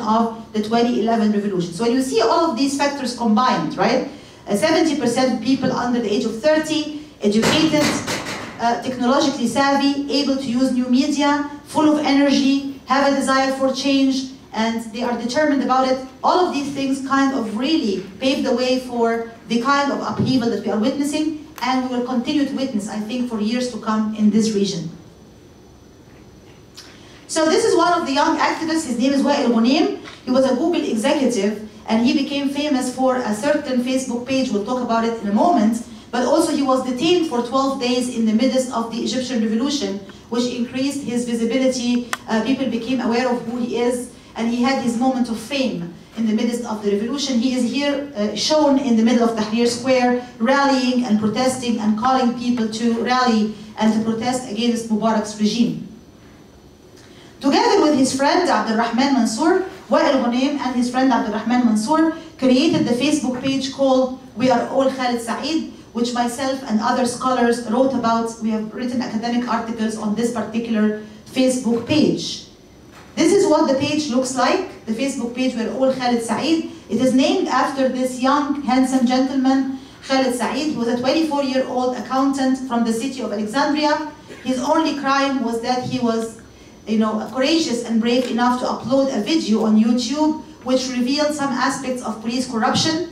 of the 2011 revolution. So when you see all of these factors combined, right? 70% of people under the age of 30, educated, uh, technologically savvy, able to use new media, full of energy, have a desire for change, and they are determined about it. All of these things kind of really pave the way for the kind of upheaval that we are witnessing, and we will continue to witness, I think, for years to come in this region. So this is one of the young activists, his name is Wael Ghonim. He was a Google executive, and he became famous for a certain Facebook page, we'll talk about it in a moment, but also he was detained for 12 days in the midst of the Egyptian revolution, which increased his visibility. Uh, people became aware of who he is, and he had his moment of fame in the midst of the revolution. He is here uh, shown in the middle of Tahrir Square, rallying and protesting and calling people to rally and to protest against Mubarak's regime. Together with his friend Abdul Rahman Mansour, Wael Ghonim and his friend Abdul Rahman Mansour created the Facebook page called We Are All Khalid Saeed, which myself and other scholars wrote about. We have written academic articles on this particular Facebook page. This is what the page looks like, the Facebook page We're All Khalid Saeed. It is named after this young, handsome gentleman, Khalid Saeed. He was a 24-year-old accountant from the city of Alexandria. His only crime was that he was you know, courageous and brave enough to upload a video on YouTube which revealed some aspects of police corruption,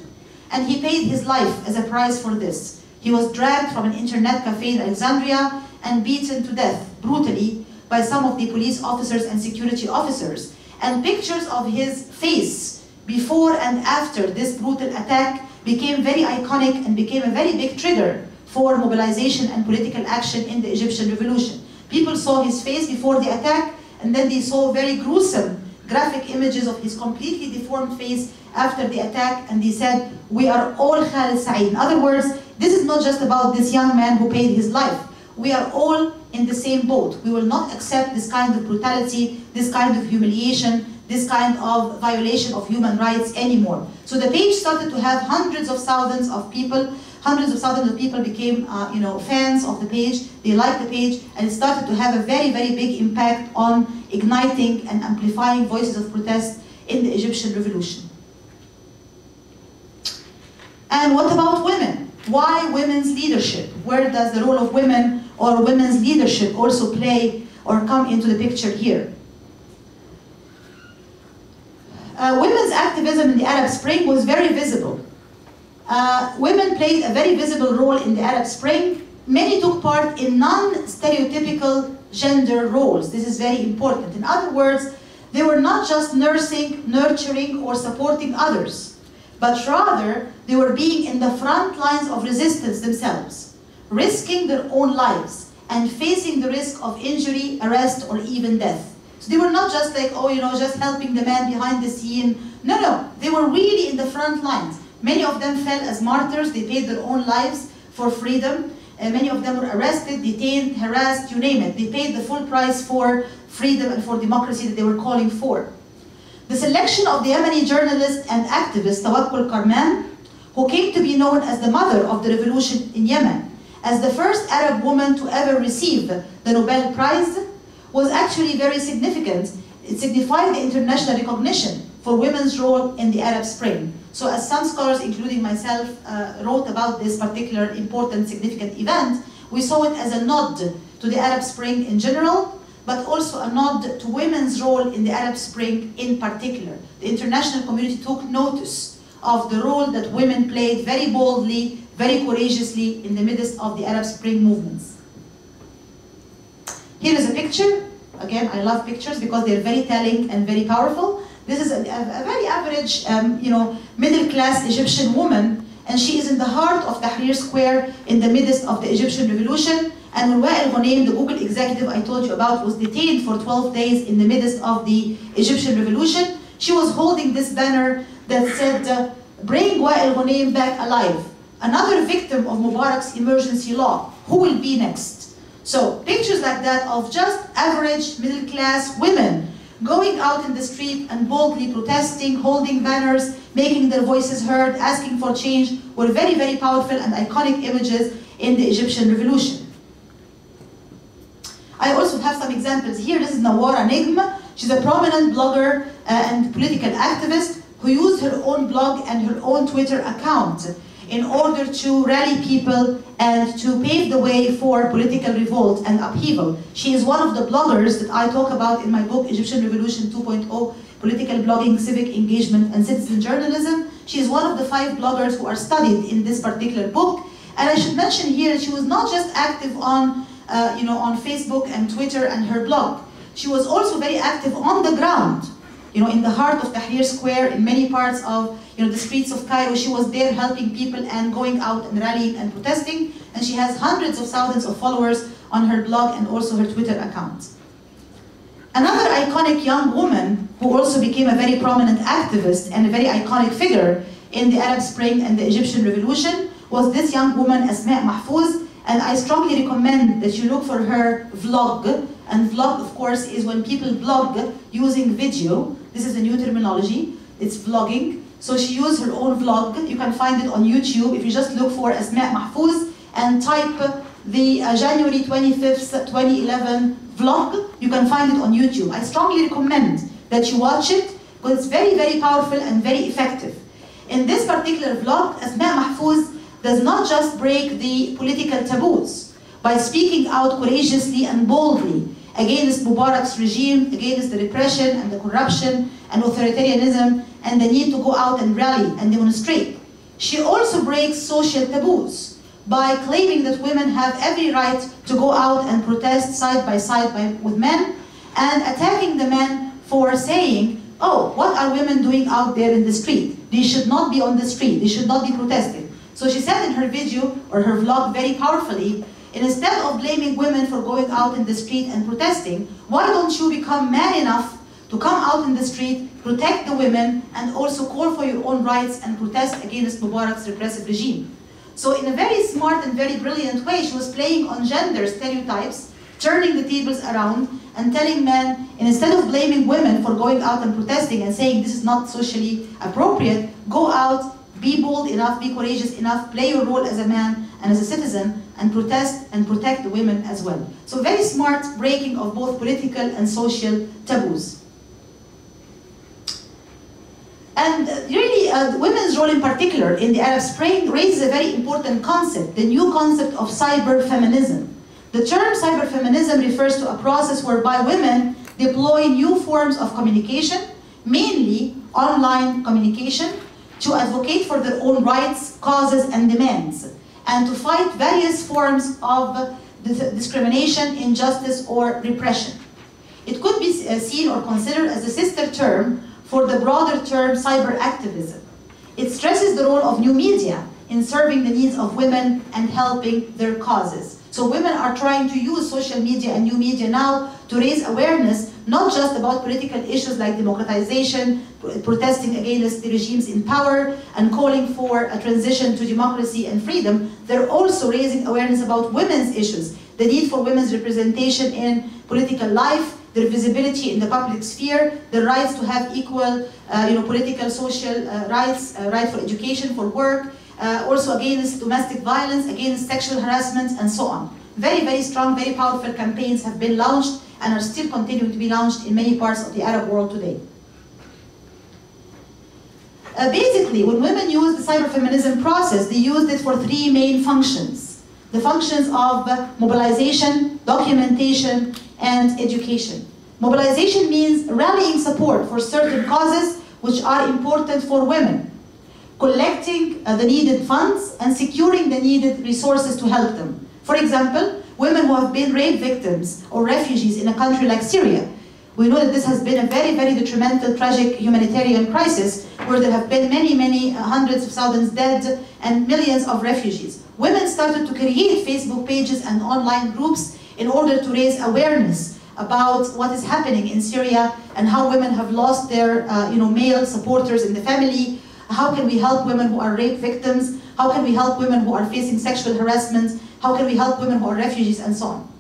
and he paid his life as a price for this. He was dragged from an internet cafe in Alexandria and beaten to death brutally by some of the police officers and security officers. And pictures of his face before and after this brutal attack became very iconic and became a very big trigger for mobilization and political action in the Egyptian revolution. People saw his face before the attack, and then they saw very gruesome graphic images of his completely deformed face after the attack, and they said, we are all Khalid Saeed. In other words, this is not just about this young man who paid his life. We are all in the same boat. We will not accept this kind of brutality, this kind of humiliation, this kind of violation of human rights anymore. So the page started to have hundreds of thousands of people hundreds of thousands of people became uh, you know, fans of the page, they liked the page, and it started to have a very, very big impact on igniting and amplifying voices of protest in the Egyptian revolution. And what about women? Why women's leadership? Where does the role of women or women's leadership also play or come into the picture here? Uh, women's activism in the Arab Spring was very visible. Uh, women played a very visible role in the Arab Spring. Many took part in non-stereotypical gender roles. This is very important. In other words, they were not just nursing, nurturing, or supporting others, but rather they were being in the front lines of resistance themselves, risking their own lives and facing the risk of injury, arrest, or even death. So they were not just like, oh, you know, just helping the man behind the scene. No, no, they were really in the front lines. Many of them fell as martyrs. They paid their own lives for freedom. Many of them were arrested, detained, harassed, you name it. They paid the full price for freedom and for democracy that they were calling for. The selection of the Yemeni journalist and activist Tawakkul Karman, who came to be known as the mother of the revolution in Yemen, as the first Arab woman to ever receive the Nobel Prize, was actually very significant. It signified the international recognition for women's role in the Arab Spring. So as some scholars, including myself, uh, wrote about this particular important, significant event, we saw it as a nod to the Arab Spring in general, but also a nod to women's role in the Arab Spring in particular. The international community took notice of the role that women played very boldly, very courageously in the midst of the Arab Spring movements. Here is a picture. Again, I love pictures because they're very telling and very powerful. This is a, a, very average, um, you know, middle-class Egyptian woman, and she is in the heart of Tahrir Square in the midst of the Egyptian revolution. And when Wael Ghonim, the Google executive I told you about, was detained for 12 days in the midst of the Egyptian revolution, she was holding this banner that said, uh, bring Wael Ghonim back alive. Another victim of Mubarak's emergency law. Who will be next? So pictures like that of just average middle-class women going out in the street and boldly protesting, holding banners, making their voices heard, asking for change, were very, very powerful and iconic images in the Egyptian revolution. I also have some examples here. This is Nawara Nigma. She's a prominent blogger uh, and political activist who used her own blog and her own Twitter account in order to rally people and to pave the way for political revolt and upheaval. She is one of the bloggers that I talk about in my book, Egyptian Revolution 2.0, Political Blogging, Civic Engagement, and Citizen Journalism. She is one of the five bloggers who are studied in this particular book. And I should mention here, that she was not just active on, uh, you know, on Facebook and Twitter and her blog. She was also very active on the ground you know, in the heart of Tahrir Square, in many parts of you know, the streets of Cairo. She was there helping people and going out and rallying and protesting. And she has hundreds of thousands of followers on her blog and also her Twitter account. Another iconic young woman who also became a very prominent activist and a very iconic figure in the Arab Spring and the Egyptian Revolution was this young woman, Asma Mahfouz, and I strongly recommend that you look for her vlog. And vlog, of course, is when people blog using video. This is a new terminology. It's vlogging. So she used her own vlog. You can find it on YouTube if you just look for Asma Mahfouz and type the uh, January 25th, 2011 vlog. You can find it on YouTube. I strongly recommend that you watch it because it's very, very powerful and very effective. In this particular vlog, Asma Mahfouz does not just break the political taboos by speaking out courageously and boldly against Mubarak's regime, against the repression and the corruption and authoritarianism and the need to go out and rally and demonstrate. She also breaks social taboos by claiming that women have every right to go out and protest side by side by, with men and attacking the men for saying, oh, what are women doing out there in the street? They should not be on the street. They should not be protesting. So she said in her video or her vlog very powerfully, instead of blaming women for going out in the street and protesting, why don't you become man enough to come out in the street, protect the women, and also call for your own rights and protest against Mubarak's repressive regime. So in a very smart and very brilliant way, she was playing on gender stereotypes, turning the tables around, and telling men, instead of blaming women for going out and protesting and saying this is not socially appropriate, go out, be bold enough, be courageous enough, play your role as a man and as a citizen, and protest and protect the women as well. So very smart breaking of both political and social taboos. And really, uh, women's role in particular in the Arab Spring raises a very important concept, the new concept of cyber feminism. The term cyber feminism refers to a process whereby women deploy new forms of communication, mainly online communication, to advocate for their own rights, causes, and demands, and to fight various forms of discrimination, injustice, or repression. It could be uh, seen or considered as a sister term for the broader term cyber activism. It stresses the role of new media in serving the needs of women and helping their causes. So women are trying to use social media and new media now to raise awareness, not just about political issues like democratization, protesting against the regimes in power, and calling for a transition to democracy and freedom. They're also raising awareness about women's issues, the need for women's representation in political life, their visibility in the public sphere, their rights to have equal uh, you know, political, social uh, rights, uh, right for education, for work, uh, also against domestic violence, against sexual harassment, and so on. Very, very strong, very powerful campaigns have been launched and are still continuing to be launched in many parts of the Arab world today. Uh, basically, when women use the cyberfeminism process, they used it for three main functions. The functions of mobilization, documentation, and education. Mobilization means rallying support for certain causes which are important for women, collecting uh, the needed funds and securing the needed resources to help them. For example, women who have been rape victims or refugees in a country like Syria. We know that this has been a very, very detrimental, tragic humanitarian crisis where there have been many, many uh, hundreds of thousands dead and millions of refugees. Women started to create Facebook pages and online groups in order to raise awareness about what is happening in Syria and how women have lost their uh, you know, male supporters in the family. How can we help women who are rape victims? How can we help women who are facing sexual harassment? How can we help women who are refugees and so on?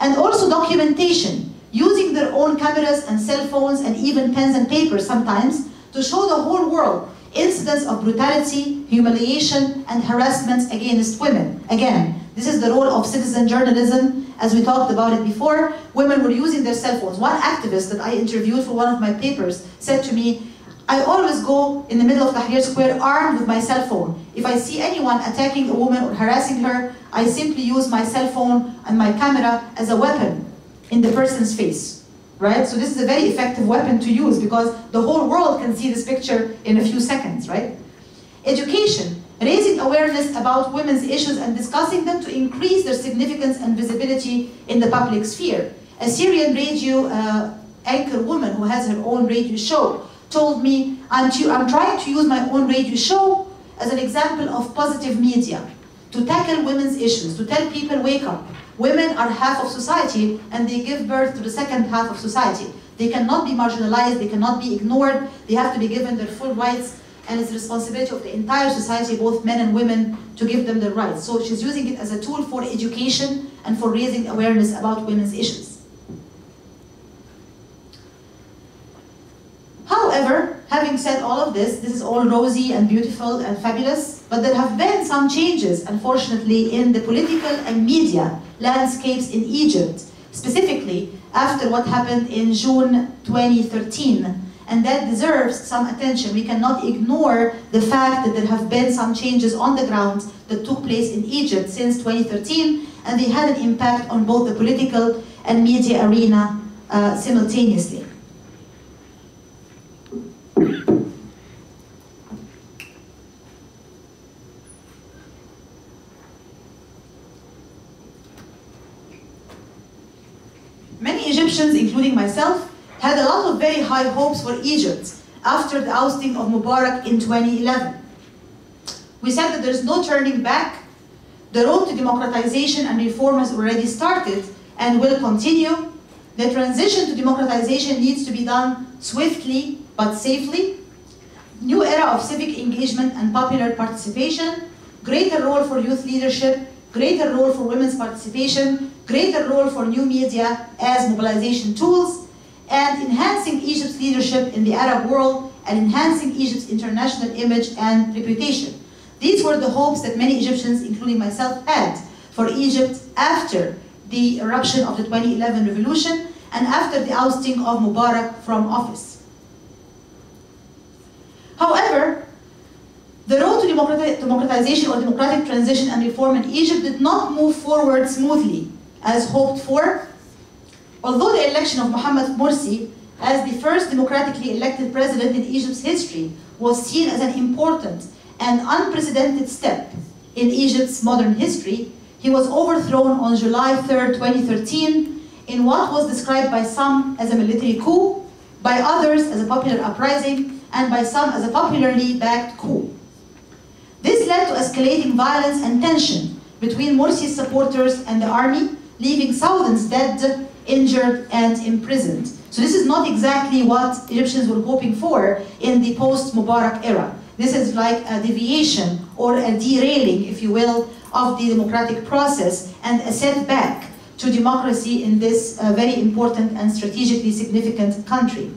And also documentation, using their own cameras and cell phones and even pens and paper sometimes to show the whole world incidents of brutality, humiliation, and harassment against women. Again, this is the role of citizen journalism as we talked about it before, women were using their cell phones. One activist that I interviewed for one of my papers said to me, I always go in the middle of Tahrir Square armed with my cell phone. If I see anyone attacking a woman or harassing her, I simply use my cell phone and my camera as a weapon in the person's face. Right? So this is a very effective weapon to use because the whole world can see this picture in a few seconds, right? Education, raising awareness about women's issues and discussing them to increase their significance and visibility in the public sphere. A Syrian radio uh, anchor woman who has her own radio show told me, I'm, I'm trying to use my own radio show as an example of positive media to tackle women's issues, to tell people, wake up. Women are half of society and they give birth to the second half of society. They cannot be marginalized, they cannot be ignored, they have to be given their full rights and it's the responsibility of the entire society, both men and women, to give them the rights. So she's using it as a tool for education and for raising awareness about women's issues. However, having said all of this, this is all rosy and beautiful and fabulous, but there have been some changes, unfortunately, in the political and media landscapes in Egypt, specifically after what happened in June 2013 and that deserves some attention. We cannot ignore the fact that there have been some changes on the ground that took place in Egypt since 2013, and they had an impact on both the political and media arena uh, simultaneously. Many Egyptians, including myself, had a lot of very high hopes for Egypt after the ousting of Mubarak in 2011. We said that there's no turning back. The road to democratization and reform has already started and will continue. The transition to democratization needs to be done swiftly but safely. New era of civic engagement and popular participation, greater role for youth leadership, greater role for women's participation, greater role for new media as mobilization tools, and enhancing Egypt's leadership in the Arab world and enhancing Egypt's international image and reputation. These were the hopes that many Egyptians, including myself, had for Egypt after the eruption of the 2011 revolution and after the ousting of Mubarak from office. However, the road to democratization or democratic transition and reform in Egypt did not move forward smoothly as hoped for Although the election of Mohamed Morsi as the first democratically elected president in Egypt's history was seen as an important and unprecedented step in Egypt's modern history, he was overthrown on July 3, 2013, in what was described by some as a military coup, by others as a popular uprising, and by some as a popularly backed coup. This led to escalating violence and tension between Morsi's supporters and the army, leaving thousands dead injured, and imprisoned. So this is not exactly what Egyptians were hoping for in the post-Mubarak era. This is like a deviation or a derailing, if you will, of the democratic process and a setback to democracy in this uh, very important and strategically significant country.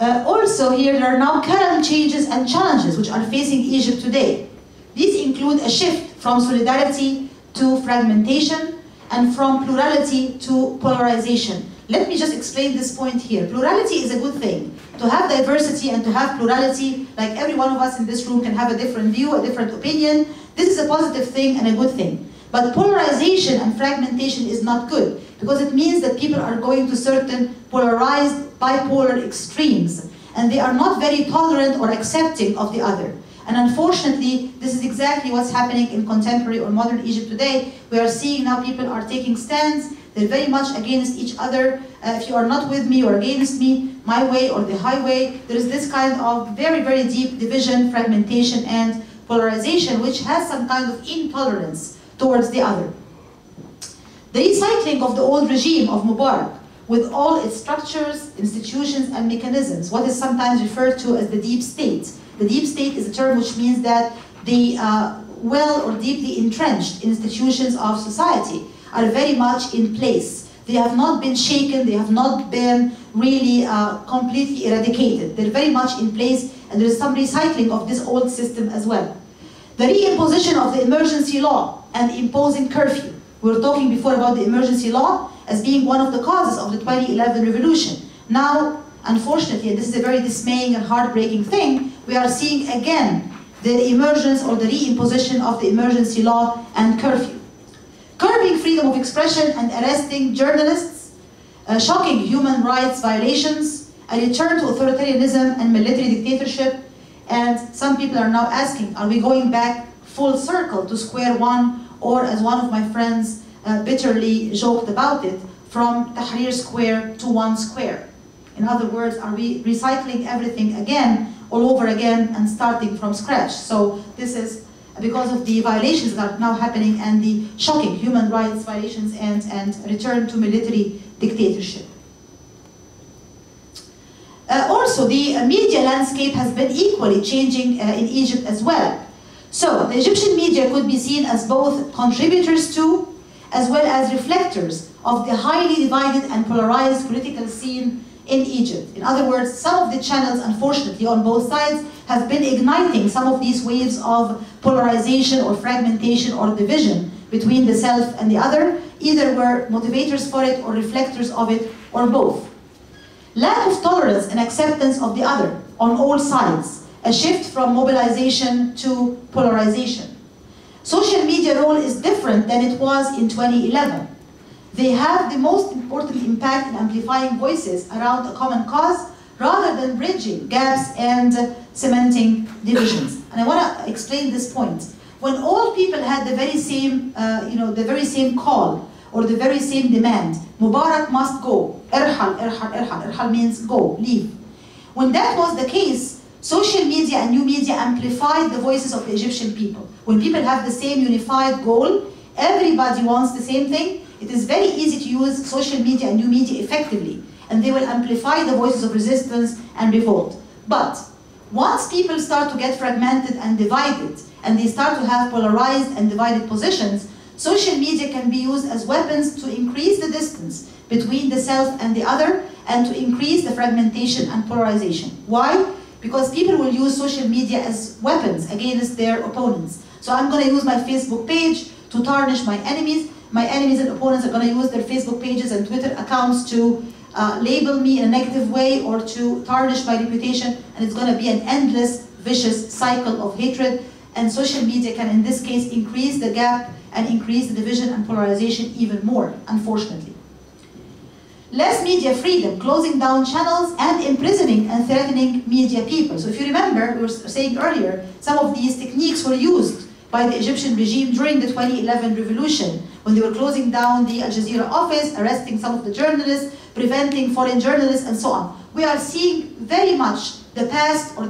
Uh, also here, there are now current changes and challenges which are facing Egypt today. These include a shift from solidarity to fragmentation and from plurality to polarization. Let me just explain this point here. Plurality is a good thing. To have diversity and to have plurality, like every one of us in this room can have a different view, a different opinion, this is a positive thing and a good thing. But polarization and fragmentation is not good because it means that people are going to certain polarized bipolar extremes and they are not very tolerant or accepting of the other. And unfortunately, this is exactly what's happening in contemporary or modern Egypt today. We are seeing now people are taking stands. They're very much against each other. Uh, if you are not with me or against me, my way or the highway, there is this kind of very, very deep division, fragmentation, and polarization, which has some kind of intolerance towards the other. The recycling of the old regime of Mubarak, with all its structures, institutions, and mechanisms, what is sometimes referred to as the deep state, the deep state is a term which means that the uh, well or deeply entrenched institutions of society are very much in place. They have not been shaken, they have not been really uh, completely eradicated. They're very much in place and there is some recycling of this old system as well. The reimposition of the emergency law and imposing curfew. We were talking before about the emergency law as being one of the causes of the 2011 revolution. Now, unfortunately, and this is a very dismaying and heartbreaking thing, we are seeing again the emergence or the reimposition of the emergency law and curfew. Curbing freedom of expression and arresting journalists, uh, shocking human rights violations, a return to authoritarianism and military dictatorship, and some people are now asking, are we going back full circle to square one, or as one of my friends uh, bitterly joked about it, from Tahrir Square to one square. In other words, are we recycling everything again, all over again, and starting from scratch? So this is because of the violations that are now happening and the shocking human rights violations and, and return to military dictatorship. Uh, also, the media landscape has been equally changing uh, in Egypt as well. So, the Egyptian media could be seen as both contributors to, as well as reflectors of the highly divided and polarized political scene in Egypt. In other words, some of the channels, unfortunately, on both sides, have been igniting some of these waves of polarization or fragmentation or division between the self and the other, either were motivators for it or reflectors of it, or both. Lack of tolerance and acceptance of the other on all sides, a shift from mobilization to polarization. Social media role is different than it was in 2011. They have the most important impact in amplifying voices around a common cause rather than bridging gaps and cementing divisions. And I want to explain this point. When all people had the very same, uh, you know, the very same call or the very same demand, Mubarak must go. Irhal, irhal, irhal. Irhal means go, leave. When that was the case, social media and new media amplified the voices of the Egyptian people. When people have the same unified goal, everybody wants the same thing, it is very easy to use social media and new media effectively, and they will amplify the voices of resistance and revolt. But once people start to get fragmented and divided, and they start to have polarized and divided positions, social media can be used as weapons to increase the distance between the self and the other, and to increase the fragmentation and polarization. Why? Because people will use social media as weapons against their opponents. So I'm going to use my Facebook page to tarnish my enemies, my enemies and opponents are going to use their Facebook pages and Twitter accounts to uh, label me in a negative way or to tarnish my reputation, and it's going to be an endless, vicious cycle of hatred. And social media can, in this case, increase the gap and increase the division and polarization even more, unfortunately. Less media freedom, closing down channels and imprisoning and threatening media people. So if you remember, we were saying earlier, some of these techniques were used by the Egyptian regime during the 2011 revolution when they were closing down the Al Jazeera office, arresting some of the journalists, preventing foreign journalists, and so on. We are seeing very much the past or